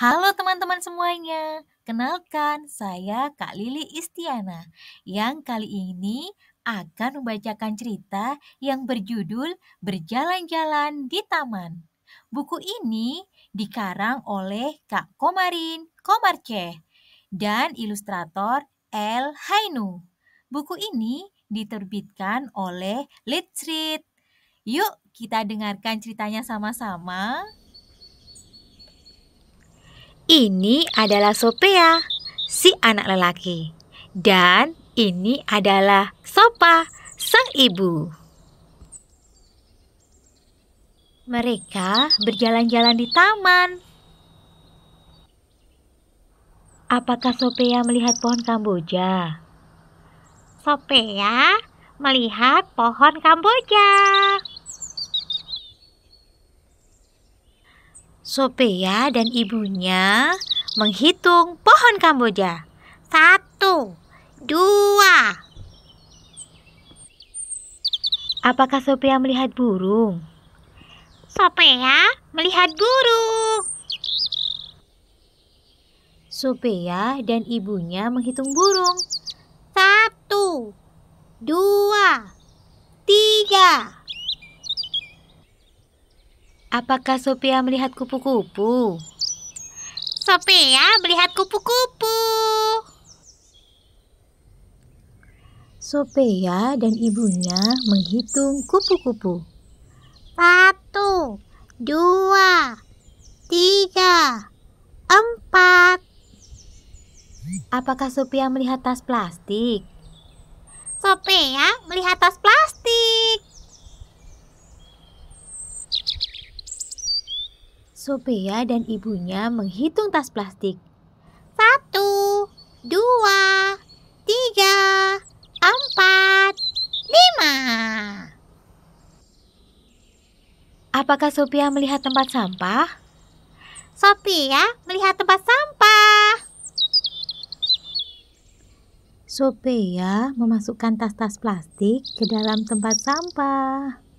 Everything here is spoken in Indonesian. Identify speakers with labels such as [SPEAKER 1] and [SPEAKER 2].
[SPEAKER 1] Halo teman-teman semuanya, kenalkan saya Kak Lili Istiana yang kali ini akan membacakan cerita yang berjudul Berjalan-jalan di Taman. Buku ini dikarang oleh Kak Komarin Komarceh dan ilustrator El Hainu. Buku ini diterbitkan oleh Litread. Yuk kita dengarkan ceritanya sama-sama.
[SPEAKER 2] Ini adalah Sophia, si anak lelaki. Dan ini adalah Sopa, sang ibu. Mereka berjalan-jalan di taman. Apakah Sophia melihat pohon kamboja? Sophia melihat pohon kamboja. Sophia dan ibunya menghitung pohon kamboja. Satu, dua. Apakah Sophia melihat burung? Sophia melihat burung. Sophia dan ibunya menghitung burung. Satu, dua, tiga. Apakah Sophia melihat kupu-kupu? Sophia melihat kupu-kupu. Sophia dan ibunya menghitung kupu-kupu. Satu, dua, tiga, empat. Apakah Sophia melihat tas plastik? Sophia melihat tas plastik. Sophia dan ibunya menghitung tas plastik. Satu, dua, tiga, empat, lima. Apakah Sophia melihat tempat sampah? Sophia melihat tempat sampah. Sophia memasukkan tas-tas plastik ke dalam tempat sampah.